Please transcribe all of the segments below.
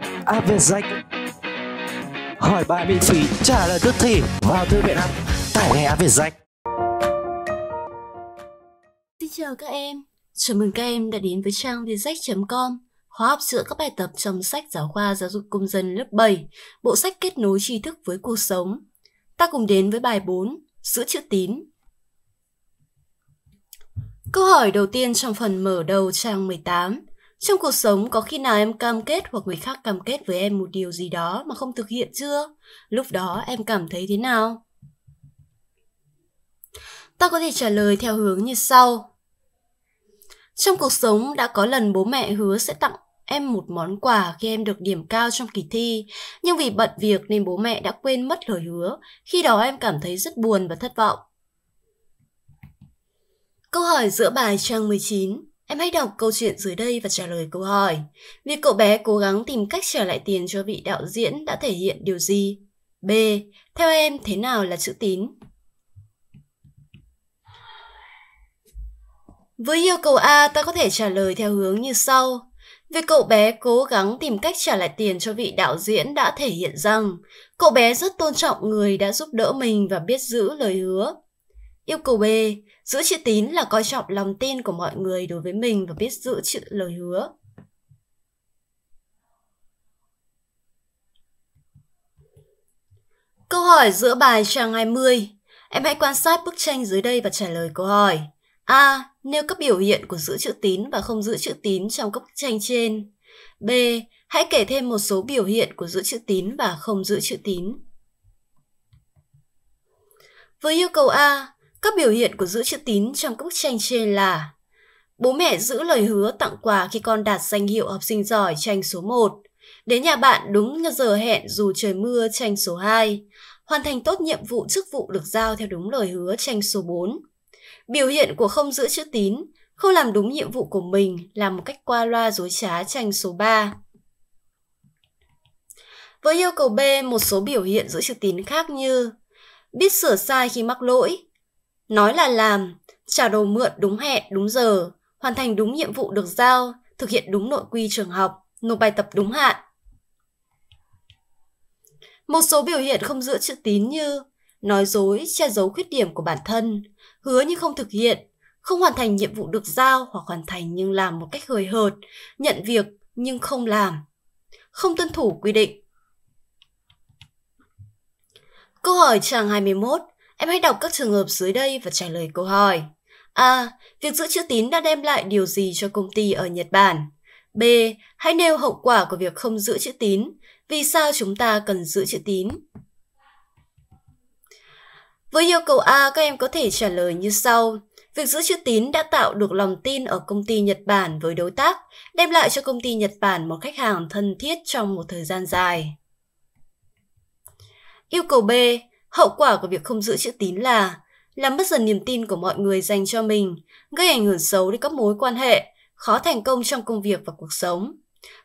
À, Avezek Hỏi bài miễn phí, trả lời tức thì. Vào thư viện app, tải ngay Avezek Xin chào các em, chào mừng các em đã đến với trang vietjet.com Khóa học sửa các bài tập trong sách giáo khoa giáo dục công dân lớp 7 Bộ sách kết nối tri thức với cuộc sống. Ta cùng đến với bài 4, sữa chữ tín. Câu hỏi đầu tiên trong phần mở đầu trang 18 trong cuộc sống có khi nào em cam kết hoặc người khác cam kết với em một điều gì đó mà không thực hiện chưa? Lúc đó em cảm thấy thế nào? Ta có thể trả lời theo hướng như sau. Trong cuộc sống đã có lần bố mẹ hứa sẽ tặng em một món quà khi em được điểm cao trong kỳ thi, nhưng vì bận việc nên bố mẹ đã quên mất lời hứa. Khi đó em cảm thấy rất buồn và thất vọng. Câu hỏi giữa bài trang 19 Em hãy đọc câu chuyện dưới đây và trả lời câu hỏi. Việc cậu bé cố gắng tìm cách trả lại tiền cho vị đạo diễn đã thể hiện điều gì? B. Theo em, thế nào là chữ tín? Với yêu cầu A, ta có thể trả lời theo hướng như sau. Việc cậu bé cố gắng tìm cách trả lại tiền cho vị đạo diễn đã thể hiện rằng cậu bé rất tôn trọng người đã giúp đỡ mình và biết giữ lời hứa. Yêu cầu B, giữ chữ tín là coi trọng lòng tin của mọi người đối với mình và biết giữ chữ lời hứa. Câu hỏi giữa bài trang 20. Em hãy quan sát bức tranh dưới đây và trả lời câu hỏi. A. Nêu các biểu hiện của giữ chữ tín và không giữ chữ tín trong các bức tranh trên. B. Hãy kể thêm một số biểu hiện của giữ chữ tín và không giữ chữ tín. Với yêu cầu A, các biểu hiện của giữ chữ tín trong các bức tranh trên là Bố mẹ giữ lời hứa tặng quà khi con đạt danh hiệu học sinh giỏi tranh số 1. Đến nhà bạn đúng giờ hẹn dù trời mưa tranh số 2. Hoàn thành tốt nhiệm vụ chức vụ được giao theo đúng lời hứa tranh số 4. Biểu hiện của không giữ chữ tín, không làm đúng nhiệm vụ của mình làm một cách qua loa dối trá tranh số 3. Với yêu cầu B, một số biểu hiện giữ chữ tín khác như biết sửa sai khi mắc lỗi, Nói là làm, trả đồ mượn đúng hẹn, đúng giờ, hoàn thành đúng nhiệm vụ được giao, thực hiện đúng nội quy trường học, nộp bài tập đúng hạn. Một số biểu hiện không giữ chữ tín như nói dối, che giấu khuyết điểm của bản thân, hứa nhưng không thực hiện, không hoàn thành nhiệm vụ được giao hoặc hoàn thành nhưng làm một cách hời hợt, nhận việc nhưng không làm, không tuân thủ quy định. Câu hỏi trang 21 Em hãy đọc các trường hợp dưới đây và trả lời câu hỏi. A. Việc giữ chữ tín đã đem lại điều gì cho công ty ở Nhật Bản? B. Hãy nêu hậu quả của việc không giữ chữ tín. Vì sao chúng ta cần giữ chữ tín? Với yêu cầu A, các em có thể trả lời như sau. Việc giữ chữ tín đã tạo được lòng tin ở công ty Nhật Bản với đối tác, đem lại cho công ty Nhật Bản một khách hàng thân thiết trong một thời gian dài. Yêu cầu B, Hậu quả của việc không giữ chữ tín là làm mất dần niềm tin của mọi người dành cho mình, gây ảnh hưởng xấu đến các mối quan hệ, khó thành công trong công việc và cuộc sống.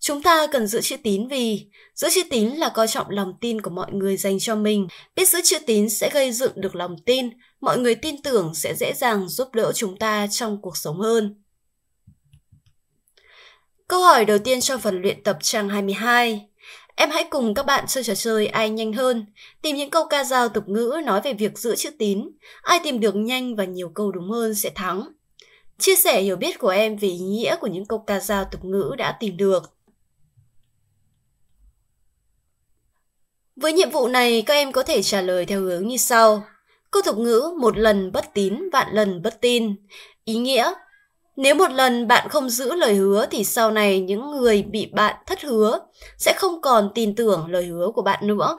Chúng ta cần giữ chữ tín vì giữ chữ tín là coi trọng lòng tin của mọi người dành cho mình. Biết giữ chữ tín sẽ gây dựng được lòng tin, mọi người tin tưởng sẽ dễ dàng giúp đỡ chúng ta trong cuộc sống hơn. Câu hỏi đầu tiên trong phần luyện tập trang 22. Em hãy cùng các bạn chơi trò chơi ai nhanh hơn, tìm những câu ca dao tục ngữ nói về việc giữ chữ tín. Ai tìm được nhanh và nhiều câu đúng hơn sẽ thắng. Chia sẻ hiểu biết của em về ý nghĩa của những câu ca dao tục ngữ đã tìm được. Với nhiệm vụ này, các em có thể trả lời theo hướng như sau. Câu tục ngữ một lần bất tín, vạn lần bất tin. Ý nghĩa nếu một lần bạn không giữ lời hứa thì sau này những người bị bạn thất hứa sẽ không còn tin tưởng lời hứa của bạn nữa.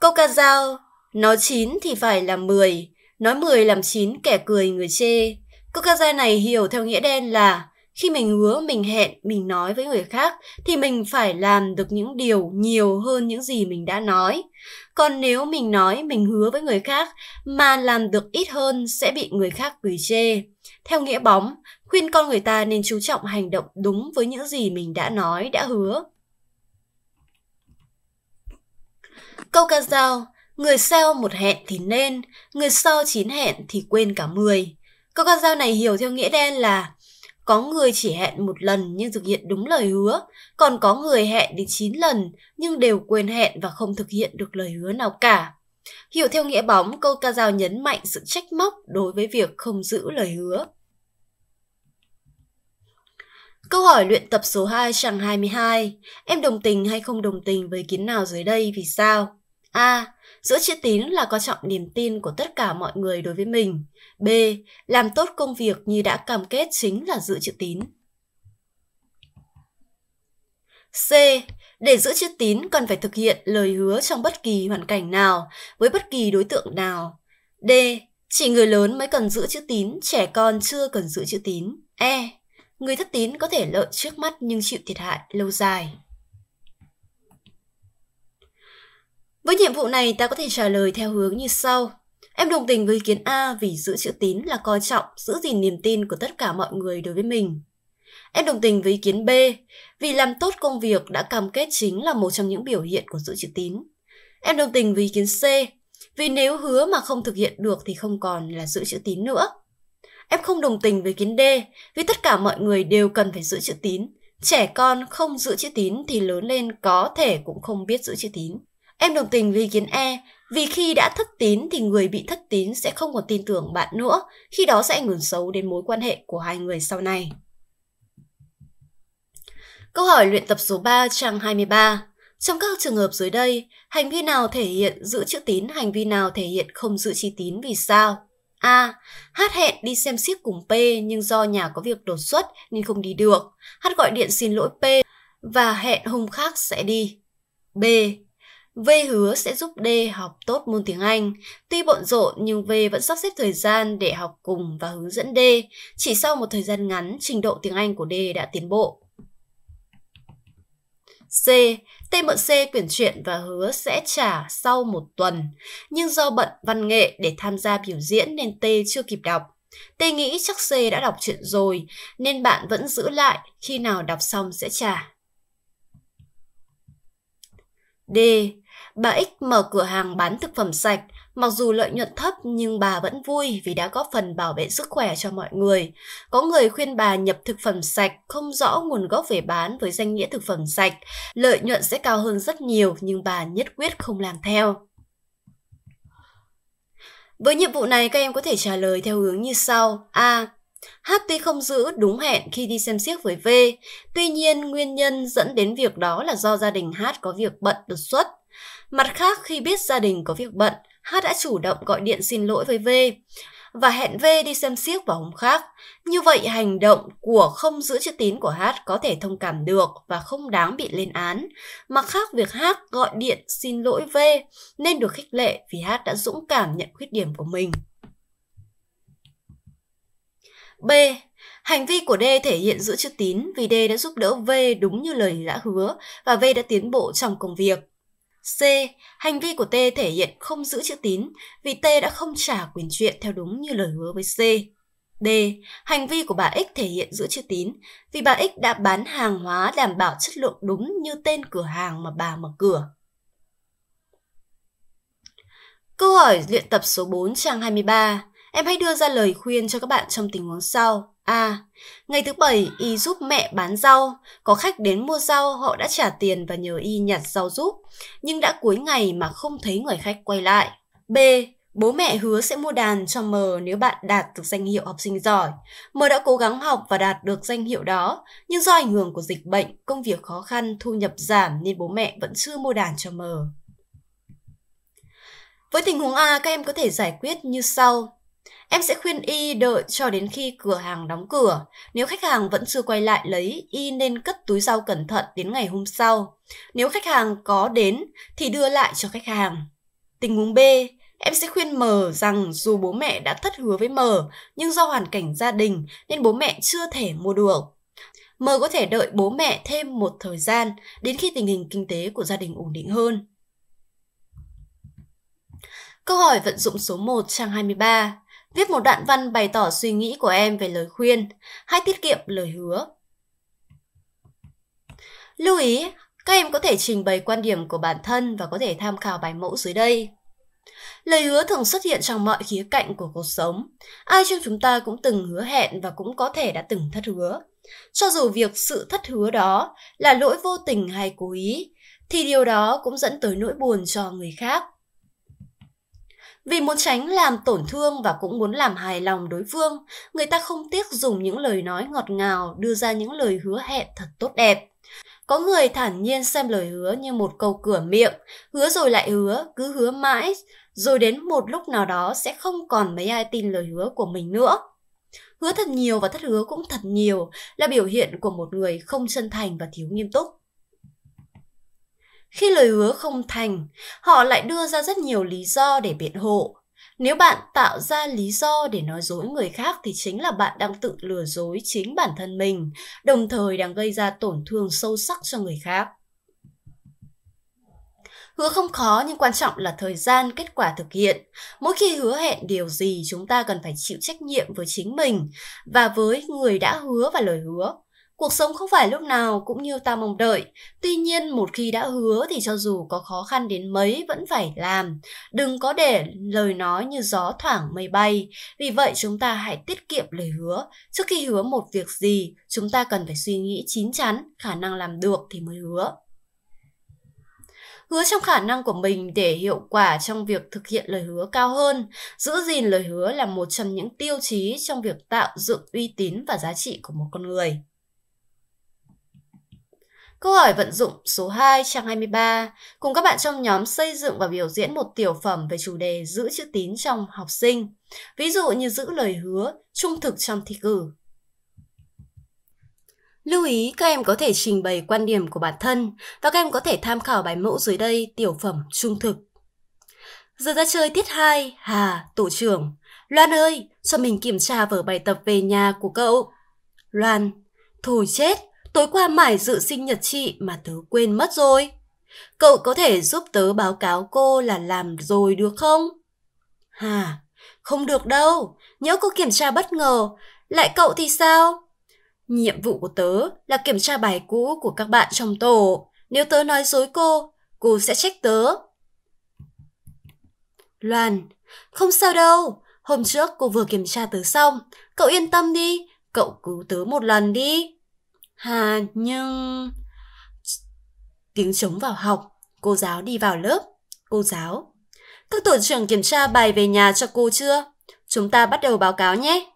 Câu ca dao, nói chín thì phải là mười, nói mười làm chín kẻ cười người chê. Câu ca dao này hiểu theo nghĩa đen là khi mình hứa, mình hẹn, mình nói với người khác thì mình phải làm được những điều nhiều hơn những gì mình đã nói. Còn nếu mình nói, mình hứa với người khác mà làm được ít hơn sẽ bị người khác cười chê. Theo nghĩa bóng, khuyên con người ta nên chú trọng hành động đúng với những gì mình đã nói, đã hứa. Câu ca dao, người sau một hẹn thì nên, người sau chín hẹn thì quên cả mười. Câu ca dao này hiểu theo nghĩa đen là có người chỉ hẹn một lần nhưng thực hiện đúng lời hứa, còn có người hẹn đến 9 lần nhưng đều quên hẹn và không thực hiện được lời hứa nào cả. Hiểu theo nghĩa bóng, câu ca dao nhấn mạnh sự trách móc đối với việc không giữ lời hứa. Câu hỏi luyện tập số 2 trang 22. Em đồng tình hay không đồng tình với kiến nào dưới đây vì sao? A. Giữ chữ tín là coi trọng niềm tin của tất cả mọi người đối với mình. B. Làm tốt công việc như đã cam kết chính là giữ chữ tín. C. Để giữ chữ tín cần phải thực hiện lời hứa trong bất kỳ hoàn cảnh nào, với bất kỳ đối tượng nào. D. Chỉ người lớn mới cần giữ chữ tín, trẻ con chưa cần giữ chữ tín. E. Người thất tín có thể lợi trước mắt nhưng chịu thiệt hại lâu dài. Với nhiệm vụ này, ta có thể trả lời theo hướng như sau. Em đồng tình với ý kiến A vì giữ chữ tín là coi trọng, giữ gìn niềm tin của tất cả mọi người đối với mình. Em đồng tình với ý kiến B vì làm tốt công việc đã cam kết chính là một trong những biểu hiện của giữ chữ tín. Em đồng tình với ý kiến C vì nếu hứa mà không thực hiện được thì không còn là giữ chữ tín nữa. Em không đồng tình với kiến D vì tất cả mọi người đều cần phải giữ chữ tín. Trẻ con không giữ chữ tín thì lớn lên có thể cũng không biết giữ chữ tín. Em đồng tình với ý kiến E vì khi đã thất tín thì người bị thất tín sẽ không còn tin tưởng bạn nữa, khi đó sẽ ảnh hưởng xấu đến mối quan hệ của hai người sau này. Câu hỏi luyện tập số 3 trang 23. Trong các trường hợp dưới đây, hành vi nào thể hiện giữ chữ tín, hành vi nào thể hiện không giữ chi tín vì sao? A. H hẹn đi xem xiếc cùng P nhưng do nhà có việc đột xuất nên không đi được. H gọi điện xin lỗi P và hẹn hôm khác sẽ đi. B. V hứa sẽ giúp D học tốt môn tiếng Anh. Tuy bận rộn nhưng V vẫn sắp xếp thời gian để học cùng và hướng dẫn D. Chỉ sau một thời gian ngắn, trình độ tiếng Anh của D đã tiến bộ. C. T mượn C quyển truyện và hứa sẽ trả sau một tuần. Nhưng do bận văn nghệ để tham gia biểu diễn nên T chưa kịp đọc. T nghĩ chắc C đã đọc chuyện rồi nên bạn vẫn giữ lại khi nào đọc xong sẽ trả. D. Bà X mở cửa hàng bán thực phẩm sạch, mặc dù lợi nhuận thấp nhưng bà vẫn vui vì đã góp phần bảo vệ sức khỏe cho mọi người. Có người khuyên bà nhập thực phẩm sạch không rõ nguồn gốc về bán với danh nghĩa thực phẩm sạch, lợi nhuận sẽ cao hơn rất nhiều nhưng bà nhất quyết không làm theo. Với nhiệm vụ này các em có thể trả lời theo hướng như sau. A. H tuy không giữ đúng hẹn khi đi xem xiếc với V, tuy nhiên nguyên nhân dẫn đến việc đó là do gia đình H có việc bận đột xuất. Mặt khác, khi biết gia đình có việc bận, H đã chủ động gọi điện xin lỗi với V và hẹn V đi xem xiếc vào hôm khác. Như vậy, hành động của không giữ chữ tín của H có thể thông cảm được và không đáng bị lên án. Mặt khác, việc H gọi điện xin lỗi V nên được khích lệ vì H đã dũng cảm nhận khuyết điểm của mình. B. Hành vi của D thể hiện giữ chữ tín vì D đã giúp đỡ V đúng như lời đã hứa và V đã tiến bộ trong công việc. C. Hành vi của T thể hiện không giữ chữ tín vì T đã không trả quyền chuyện theo đúng như lời hứa với C. D. Hành vi của bà X thể hiện giữ chữ tín vì bà X đã bán hàng hóa đảm bảo chất lượng đúng như tên cửa hàng mà bà mở cửa. Câu hỏi luyện tập số 4 trang 23. Em hãy đưa ra lời khuyên cho các bạn trong tình huống sau. À, ngày thứ bảy y giúp mẹ bán rau, có khách đến mua rau họ đã trả tiền và nhờ y nhặt rau giúp, nhưng đã cuối ngày mà không thấy người khách quay lại. B. Bố mẹ hứa sẽ mua đàn cho M nếu bạn đạt được danh hiệu học sinh giỏi. M đã cố gắng học và đạt được danh hiệu đó, nhưng do ảnh hưởng của dịch bệnh, công việc khó khăn, thu nhập giảm nên bố mẹ vẫn chưa mua đàn cho M. Với tình huống A, các em có thể giải quyết như sau. Em sẽ khuyên Y đợi cho đến khi cửa hàng đóng cửa. Nếu khách hàng vẫn chưa quay lại lấy, Y nên cất túi rau cẩn thận đến ngày hôm sau. Nếu khách hàng có đến thì đưa lại cho khách hàng. Tình huống B, em sẽ khuyên M rằng dù bố mẹ đã thất hứa với M, nhưng do hoàn cảnh gia đình nên bố mẹ chưa thể mua được. M có thể đợi bố mẹ thêm một thời gian đến khi tình hình kinh tế của gia đình ổn định hơn. Câu hỏi vận dụng số 1 trang 23. Viết một đoạn văn bày tỏ suy nghĩ của em về lời khuyên. Hãy tiết kiệm lời hứa. Lưu ý, các em có thể trình bày quan điểm của bản thân và có thể tham khảo bài mẫu dưới đây. Lời hứa thường xuất hiện trong mọi khía cạnh của cuộc sống. Ai trong chúng ta cũng từng hứa hẹn và cũng có thể đã từng thất hứa. Cho dù việc sự thất hứa đó là lỗi vô tình hay cố ý, thì điều đó cũng dẫn tới nỗi buồn cho người khác. Vì muốn tránh làm tổn thương và cũng muốn làm hài lòng đối phương, người ta không tiếc dùng những lời nói ngọt ngào, đưa ra những lời hứa hẹn thật tốt đẹp. Có người thản nhiên xem lời hứa như một câu cửa miệng, hứa rồi lại hứa, cứ hứa mãi, rồi đến một lúc nào đó sẽ không còn mấy ai tin lời hứa của mình nữa. Hứa thật nhiều và thất hứa cũng thật nhiều là biểu hiện của một người không chân thành và thiếu nghiêm túc. Khi lời hứa không thành, họ lại đưa ra rất nhiều lý do để biện hộ. Nếu bạn tạo ra lý do để nói dối người khác thì chính là bạn đang tự lừa dối chính bản thân mình, đồng thời đang gây ra tổn thương sâu sắc cho người khác. Hứa không khó nhưng quan trọng là thời gian, kết quả thực hiện. Mỗi khi hứa hẹn điều gì chúng ta cần phải chịu trách nhiệm với chính mình và với người đã hứa và lời hứa. Cuộc sống không phải lúc nào cũng như ta mong đợi. Tuy nhiên, một khi đã hứa thì cho dù có khó khăn đến mấy vẫn phải làm. Đừng có để lời nói như gió thoảng mây bay. Vì vậy chúng ta hãy tiết kiệm lời hứa. Trước khi hứa một việc gì, chúng ta cần phải suy nghĩ chín chắn, khả năng làm được thì mới hứa hứa trong khả năng của mình để hiệu quả trong việc thực hiện lời hứa cao hơn. Giữ gìn lời hứa là một trong những tiêu chí trong việc tạo dựng uy tín và giá trị của một con người. Câu hỏi vận dụng số 2 trang 23 cùng các bạn trong nhóm xây dựng và biểu diễn một tiểu phẩm về chủ đề giữ chữ tín trong học sinh. Ví dụ như giữ lời hứa, trung thực trong thi cử. Lưu ý các em có thể trình bày quan điểm của bản thân và các em có thể tham khảo bài mẫu dưới đây tiểu phẩm trung thực. Giờ ra chơi tiết 2, Hà, tổ trưởng. Loan ơi, cho mình kiểm tra vở bài tập về nhà của cậu. Loan, thôi chết, tối qua mải dự sinh nhật chị mà tớ quên mất rồi. Cậu có thể giúp tớ báo cáo cô là làm rồi được không? Hà, không được đâu, nhớ cô kiểm tra bất ngờ, lại cậu thì sao? Nhiệm vụ của tớ là kiểm tra bài cũ của các bạn trong tổ. Nếu tớ nói dối cô, cô sẽ trách tớ. Loan, không sao đâu. Hôm trước cô vừa kiểm tra tớ xong. Cậu yên tâm đi, cậu cứu tớ một lần đi. Hà, nhưng... Tiếng trống vào học, cô giáo đi vào lớp. Cô giáo, các tổ trưởng kiểm tra bài về nhà cho cô chưa? Chúng ta bắt đầu báo cáo nhé.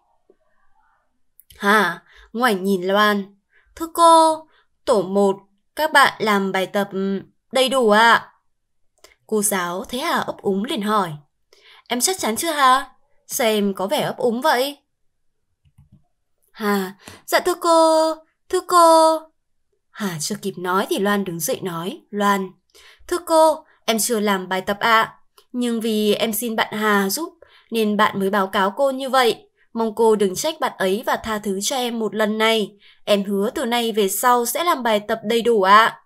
Hà, ngoảnh nhìn Loan. Thưa cô, tổ 1, các bạn làm bài tập ừ, đầy đủ ạ. À? Cô giáo thấy Hà ấp úng liền hỏi. Em chắc chắn chưa Hà? Sao em có vẻ ấp úng vậy? Hà, dạ thưa cô, thưa cô. Hà chưa kịp nói thì Loan đứng dậy nói. Loan, thưa cô, em chưa làm bài tập ạ. À. Nhưng vì em xin bạn Hà giúp nên bạn mới báo cáo cô như vậy. Mong cô đừng trách bạn ấy và tha thứ cho em một lần này. Em hứa từ nay về sau sẽ làm bài tập đầy đủ ạ. À.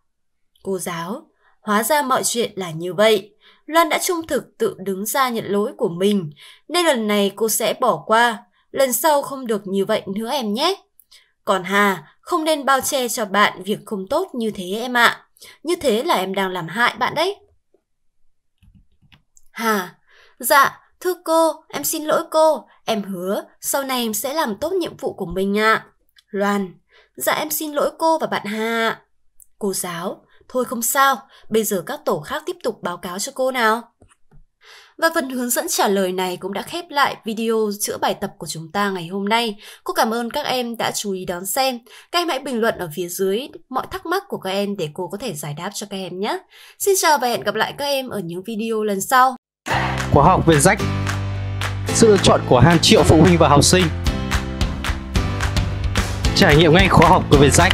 Cô giáo, hóa ra mọi chuyện là như vậy. Loan đã trung thực tự đứng ra nhận lỗi của mình, nên lần này cô sẽ bỏ qua. Lần sau không được như vậy nữa em nhé. Còn Hà, không nên bao che cho bạn việc không tốt như thế em ạ. À. Như thế là em đang làm hại bạn đấy. Hà, dạ, Thưa cô, em xin lỗi cô, em hứa sau này em sẽ làm tốt nhiệm vụ của mình ạ. À. Loan, dạ em xin lỗi cô và bạn Hà. Cô giáo, thôi không sao, bây giờ các tổ khác tiếp tục báo cáo cho cô nào. Và phần hướng dẫn trả lời này cũng đã khép lại video chữa bài tập của chúng ta ngày hôm nay. Cô cảm ơn các em đã chú ý đón xem. Các em hãy bình luận ở phía dưới mọi thắc mắc của các em để cô có thể giải đáp cho các em nhé. Xin chào và hẹn gặp lại các em ở những video lần sau khóa học về rách sự lựa chọn của hàng triệu phụ huynh và học sinh trải nghiệm ngay khóa học của Vietjet